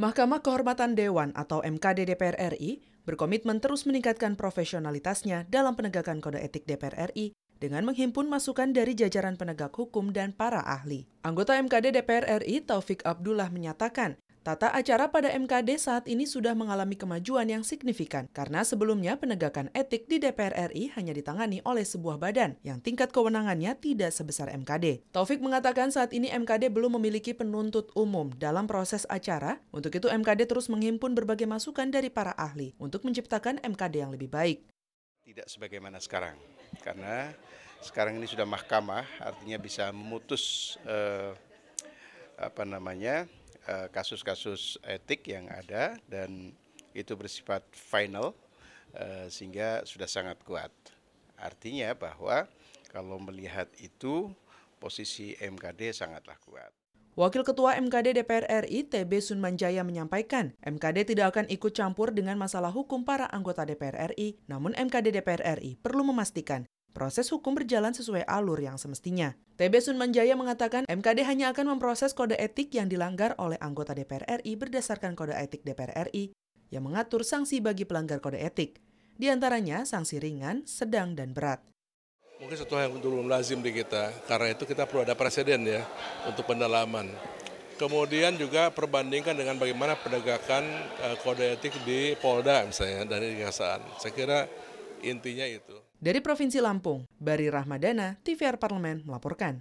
Mahkamah Kehormatan Dewan atau MKD DPR RI berkomitmen terus meningkatkan profesionalitasnya dalam penegakan kode etik DPR RI dengan menghimpun masukan dari jajaran penegak hukum dan para ahli. Anggota MKD DPR RI Taufik Abdullah menyatakan, Tata acara pada MKD saat ini sudah mengalami kemajuan yang signifikan karena sebelumnya penegakan etik di DPR RI hanya ditangani oleh sebuah badan yang tingkat kewenangannya tidak sebesar MKD. Taufik mengatakan saat ini MKD belum memiliki penuntut umum dalam proses acara, untuk itu MKD terus menghimpun berbagai masukan dari para ahli untuk menciptakan MKD yang lebih baik. Tidak sebagaimana sekarang, karena sekarang ini sudah mahkamah, artinya bisa memutus eh, apa namanya Eh, kasus-kasus etik yang ada dan itu bersifat final eh, sehingga sudah sangat kuat. Artinya bahwa kalau melihat itu posisi MKD sangatlah kuat. Wakil Ketua MKD DPR RI TB Sunmanjaya menyampaikan, MKD tidak akan ikut campur dengan masalah hukum para anggota DPR RI, namun MKD DPR RI perlu memastikan Proses hukum berjalan sesuai alur yang semestinya. TB Sunmanjaya mengatakan MKD hanya akan memproses kode etik yang dilanggar oleh anggota DPR RI berdasarkan kode etik DPR RI yang mengatur sanksi bagi pelanggar kode etik. Di antaranya sanksi ringan, sedang, dan berat. Mungkin satu hal yang belum lazim di kita, karena itu kita perlu ada presiden ya untuk pendalaman. Kemudian juga perbandingkan dengan bagaimana penegakan uh, kode etik di Polda misalnya dari kejaksaan. Saya kira intinya itu. Dari Provinsi Lampung, Bari Rahmadana, TVR Parlemen melaporkan.